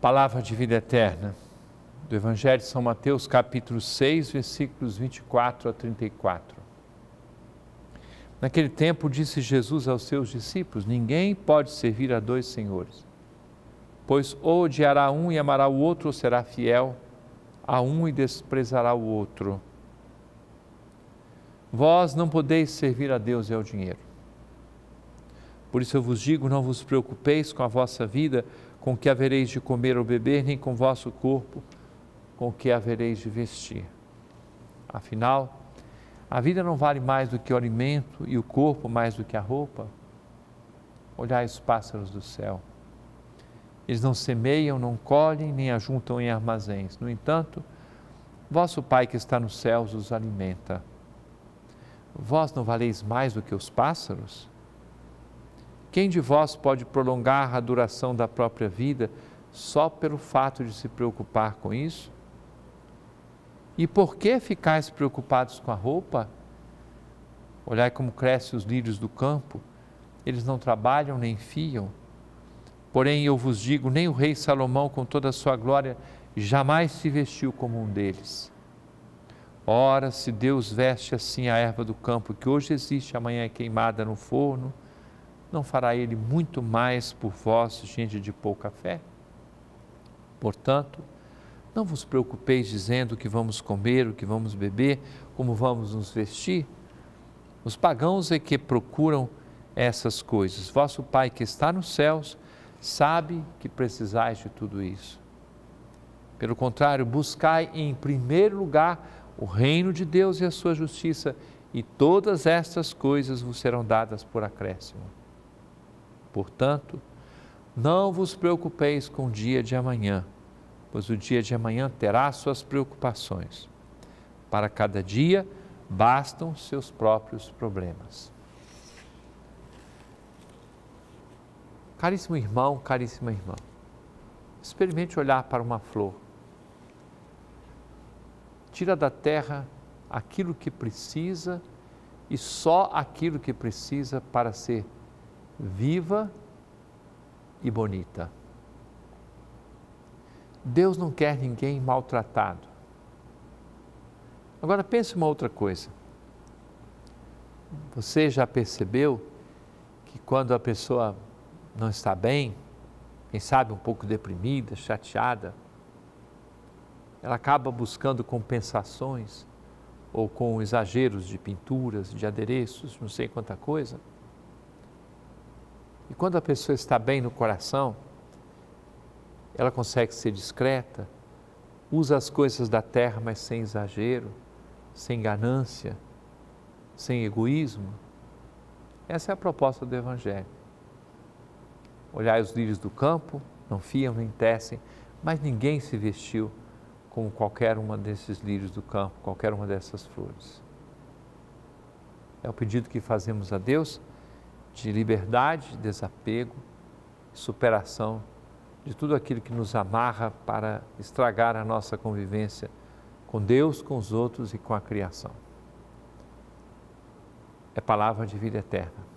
Palavra de vida eterna, do Evangelho de São Mateus, capítulo 6, versículos 24 a 34. Naquele tempo disse Jesus aos seus discípulos: Ninguém pode servir a dois senhores, pois ou odiará um e amará o outro, ou será fiel a um e desprezará o outro. Vós não podeis servir a Deus e ao dinheiro. Por isso eu vos digo: não vos preocupeis com a vossa vida com que havereis de comer ou beber, nem com vosso corpo, com que havereis de vestir. Afinal, a vida não vale mais do que o alimento e o corpo mais do que a roupa. Olhai os pássaros do céu. Eles não semeiam, não colhem, nem ajuntam em armazéns. No entanto, vosso Pai que está nos céus os alimenta. Vós não valeis mais do que os pássaros? Quem de vós pode prolongar a duração da própria vida só pelo fato de se preocupar com isso? E por que ficais preocupados com a roupa? Olhai como crescem os lírios do campo, eles não trabalham nem fiam. Porém, eu vos digo: nem o rei Salomão, com toda a sua glória, jamais se vestiu como um deles. Ora, se Deus veste assim a erva do campo, que hoje existe, amanhã é queimada no forno, não fará ele muito mais por vós, gente de pouca fé? Portanto, não vos preocupeis dizendo o que vamos comer, o que vamos beber, como vamos nos vestir. Os pagãos é que procuram essas coisas. Vosso Pai que está nos céus sabe que precisais de tudo isso. Pelo contrário, buscai em primeiro lugar o reino de Deus e a sua justiça, e todas estas coisas vos serão dadas por acréscimo. Portanto, não vos preocupeis com o dia de amanhã, pois o dia de amanhã terá suas preocupações. Para cada dia bastam seus próprios problemas. Caríssimo irmão, caríssima irmã, experimente olhar para uma flor. Tira da terra aquilo que precisa e só aquilo que precisa para ser viva e bonita. Deus não quer ninguém maltratado. Agora pense uma outra coisa. Você já percebeu que quando a pessoa não está bem, quem sabe um pouco deprimida, chateada, ela acaba buscando compensações ou com exageros de pinturas, de adereços, não sei quanta coisa? E quando a pessoa está bem no coração, ela consegue ser discreta, usa as coisas da terra, mas sem exagero, sem ganância, sem egoísmo. Essa é a proposta do Evangelho. Olhai os lírios do campo, não fiam nem tecem, mas ninguém se vestiu como qualquer uma desses lírios do campo, qualquer uma dessas flores. É o pedido que fazemos a Deus de liberdade, desapego, superação de tudo aquilo que nos amarra para estragar a nossa convivência com Deus, com os outros e com a criação. É palavra de vida eterna.